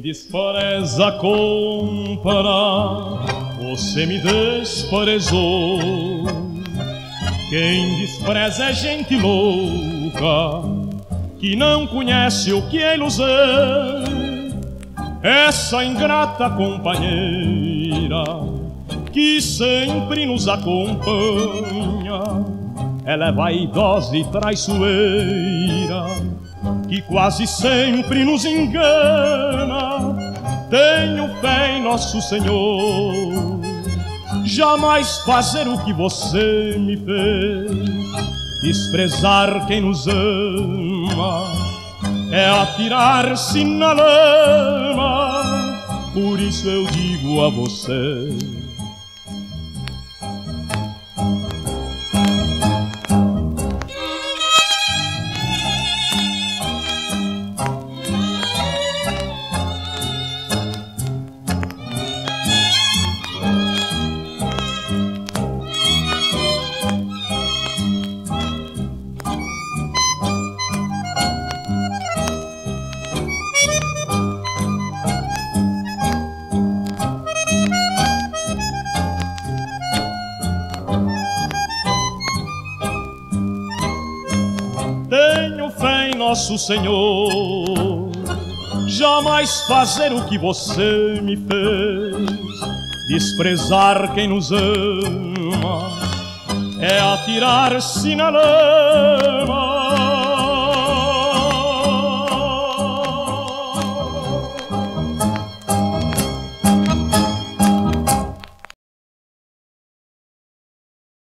despreza comparar, você me desprezou. Quem despreza é gente louca, que não conhece o que é ilusão. Essa ingrata companheira que sempre nos acompanha, ela é vaidosa e traiçoeira, quase sempre nos engana. Tenho fé em Nosso Senhor jamais fazer o que você me fez. Desprezar quem nos ama é atirar-se na lama. Por isso eu digo a você Tenho fé em Nosso Senhor, jamais fazer o que você me fez, desprezar quem nos ama, é atirar-se na lama.